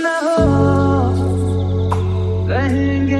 in the hall, the.